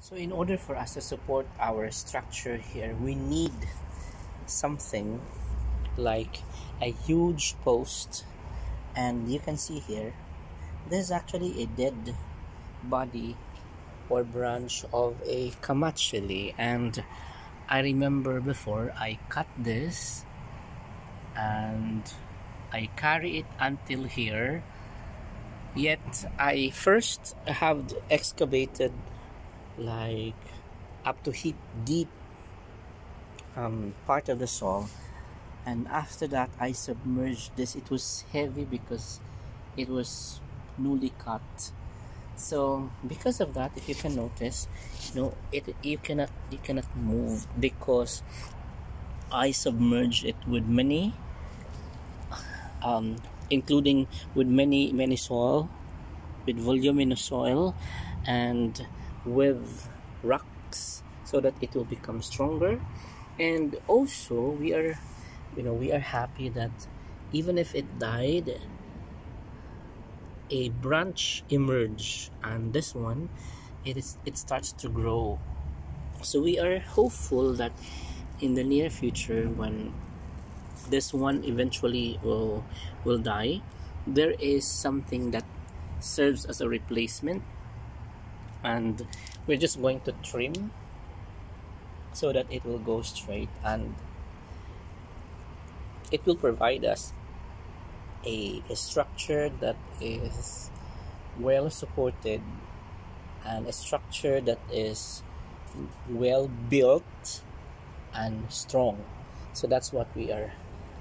So in order for us to support our structure here, we need something like a huge post. And you can see here this is actually a dead body or branch of a kamachili and I remember before I cut this and I carry it until here. Yet I first have excavated like up to hip deep um, part of the soil and after that I submerged this. It was heavy because it was newly cut. So because of that if you can notice you know it you cannot you cannot move because I submerged it with many um, including with many many soil with voluminous soil. And with rocks so that it will become stronger. And also we are you know we are happy that even if it died a branch emerged and this one it is it starts to grow. So we are hopeful that in the near future when this one eventually will will die there is something that serves as a replacement and we're just going to trim so that it will go straight and it will provide us a, a structure that is well supported and a structure that is well built and strong. So that's what we are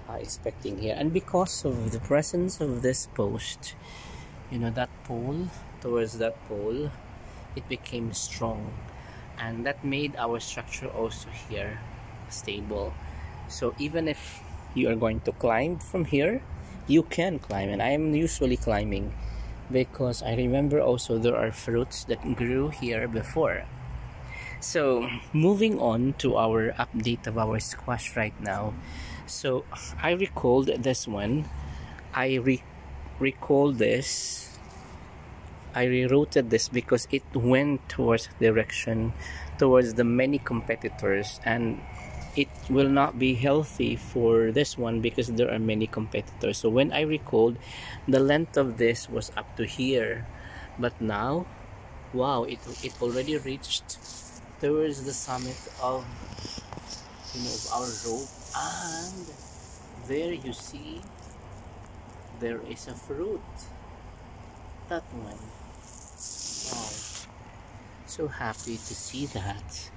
uh, expecting here. And because of the presence of this post you know that pole towards that pole it became strong. And that made our structure also here stable. So even if you are going to climb from here you can climb. And I am usually climbing because I remember also there are fruits that grew here before. So moving on to our update of our squash right now. So I recalled this one. I re recalled this I rerouted this because it went towards direction towards the many competitors and it will not be healthy for this one because there are many competitors. So when I recalled the length of this was up to here. But now wow it, it already reached towards the summit of you know our rope. And there you see there is a fruit. That one Wow. So happy to see that.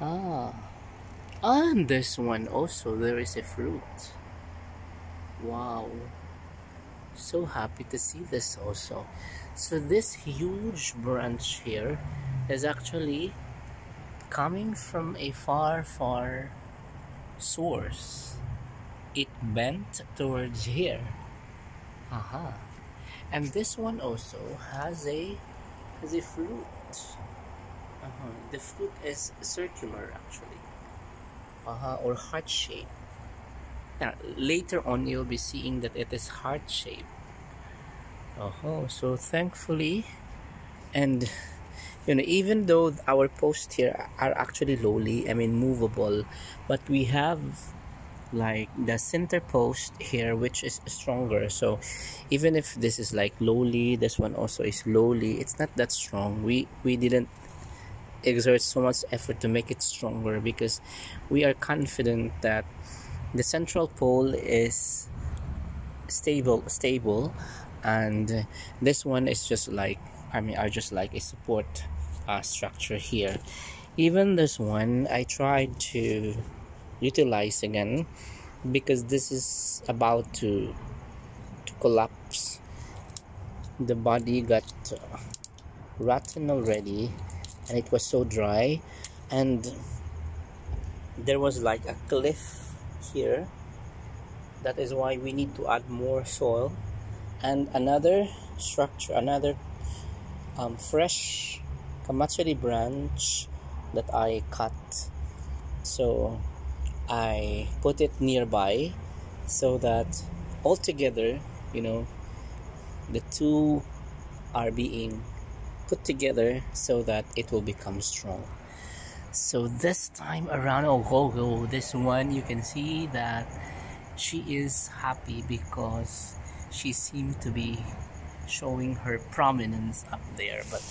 Ah. And this one also, there is a fruit. Wow. So happy to see this also. So this huge branch here is actually coming from a far, far source. It bent towards here. Aha and this one also has a has a fruit uh-huh. the fruit is circular actually uh-huh, or heart shape now later on you'll be seeing that it is heart shape uh-huh. so thankfully and you know even though our posts here are actually lowly i mean movable but we have like the center post here which is stronger. So even if this is like lowly this one also is lowly it's not that strong. We we didn't exert so much effort to make it stronger because we are confident that the central pole is stable stable and this one is just like i mean are just like a support uh, structure here. Even this one i tried to utilize again because this is about to to collapse. The body got uh, rotten already and it was so dry and there was like a cliff here. That is why we need to add more soil and another structure another um, fresh kamachari branch that I cut. So I put it nearby so that altogether, you know, the two are being put together so that it will become strong. So this time around oh go go this one you can see that she is happy because she seemed to be showing her prominence up there. But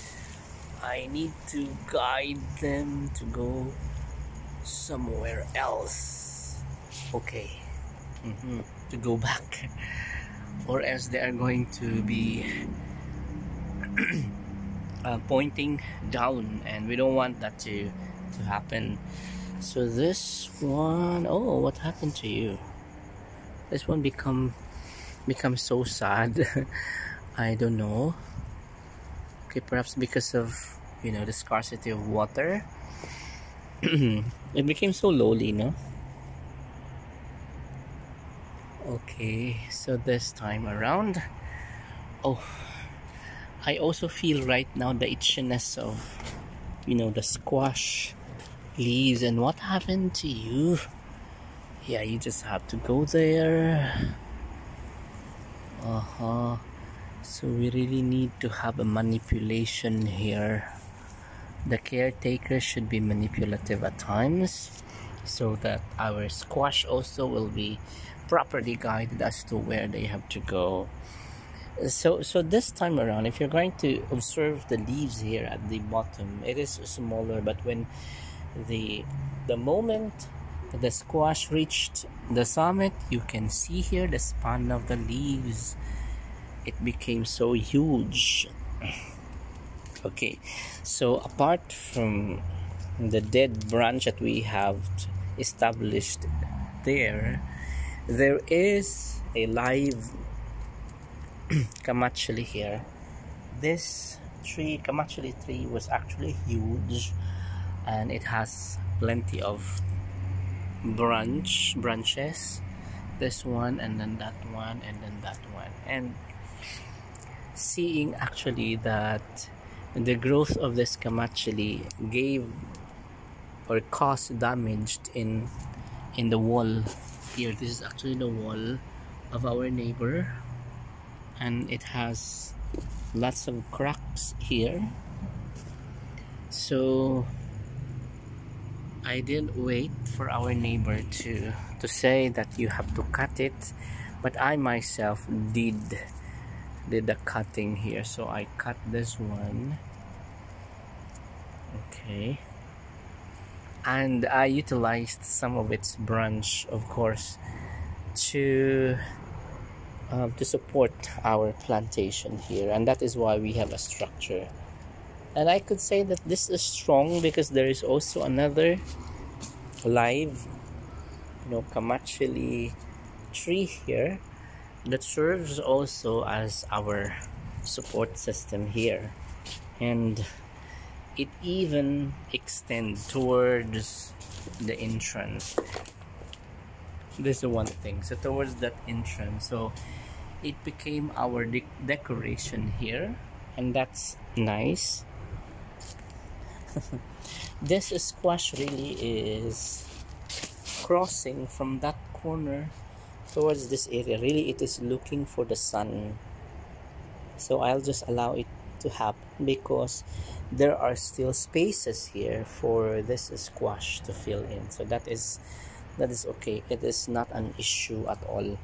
I need to guide them to go somewhere else. Okay. Mm-hmm. to go back. Or else they are going to be uh, pointing down and we don't want that to to happen. So this one oh what happened to you? This one become become so sad. I don't know. Okay perhaps because of you know the scarcity of water it became so lowly no? Okay so this time around oh I also feel right now the itchiness of you know the squash leaves and what happened to you? Yeah you just have to go there. Uh-huh. So we really need to have a manipulation here the caretaker should be manipulative at times so that our squash also will be properly guided as to where they have to go. So so this time around if you're going to observe the leaves here at the bottom it is smaller but when the the moment the squash reached the summit you can see here the span of the leaves. It became so huge okay. So apart from the dead branch that we have established there there is a live kamachili here. This tree kamachili tree was actually huge and it has plenty of branch branches. This one and then that one and then that one. And seeing actually that the growth of this kamachili gave or caused damage in in the wall here. This is actually the wall of our neighbor. And it has lots of cracks here. So I didn't wait for our neighbor to to say that you have to cut it. But I myself did did the cutting here so I cut this one. Okay. And I utilized some of its branch of course to um, to support our plantation here and that is why we have a structure. And I could say that this is strong because there is also another live you know kamachili tree here that serves also as our support system here. And it even extends towards the entrance. This is one thing. So towards that entrance so it became our de decoration here. And that's nice. This squash really is crossing from that corner towards this area. Really it is looking for the sun. So I'll just allow it to happen because there are still spaces here for this squash to fill in. So that is that is okay. It is not an issue at all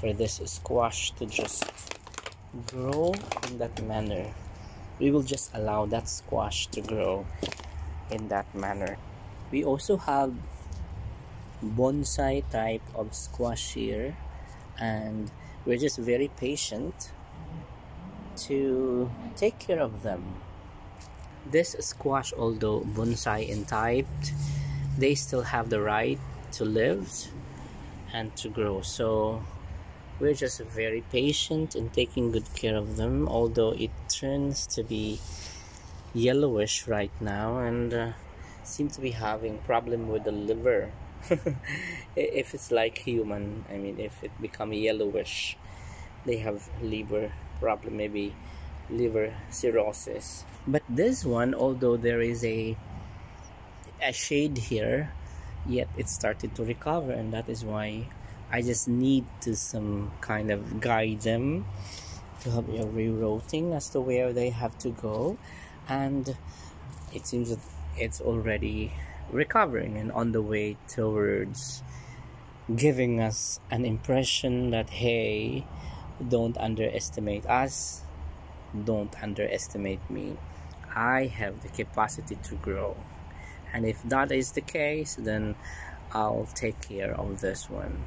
for this squash to just grow in that manner. We will just allow that squash to grow in that manner. We also have bonsai type of squash here and we're just very patient to take care of them. This squash although bonsai in type they still have the right to live and to grow. So we're just very patient in taking good care of them although it turns to be yellowish right now and uh, seem to be having problem with the liver if it's like human i mean if it become yellowish they have liver problem maybe liver cirrhosis. But this one although there is a a shade here yet it started to recover and that is why I just need to some kind of guide them to help me rerouting as to where they have to go. And it seems that it's already recovering and on the way towards giving us an impression that hey don't underestimate us don't underestimate me. I have the capacity to grow. And if that is the case then i'll take care of this one